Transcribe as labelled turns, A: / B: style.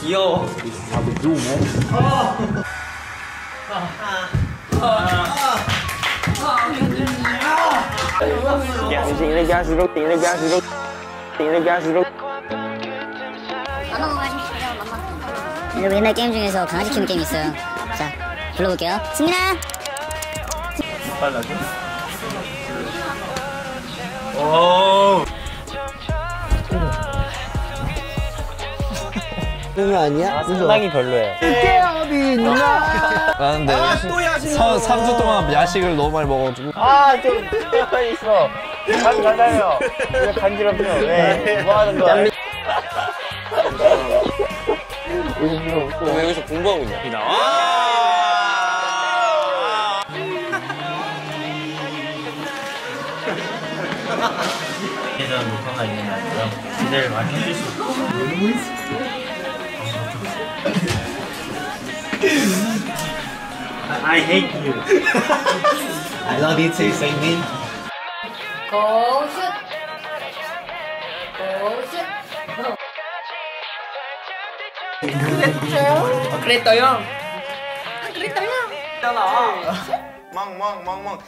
A: 귀여워.
B: 아, 너무 엄마가 우리 옛날 게임 중에서 강아지 키우는 게임이 있어요 자 불러볼게요 승민아
A: 빨라 오.
C: 그거 아니야?
D: 상당히 별로예요.
E: 나는 근데 사, 3주 동안 야식을 너무 많이 먹어가지고
D: 아좀 가만히 있어. 간 가자요. 왜 간지럽혀? 왜? 뭐 하는 거야?
E: 왜 여기서 공부하고 있냐?
A: 예전 녹화가 있는 날이고요. 기대를 많이 해주실 수 있어요. I hate you. I love you too, Singmin.
B: 고슛! 고슛!
E: 멍멍멍멍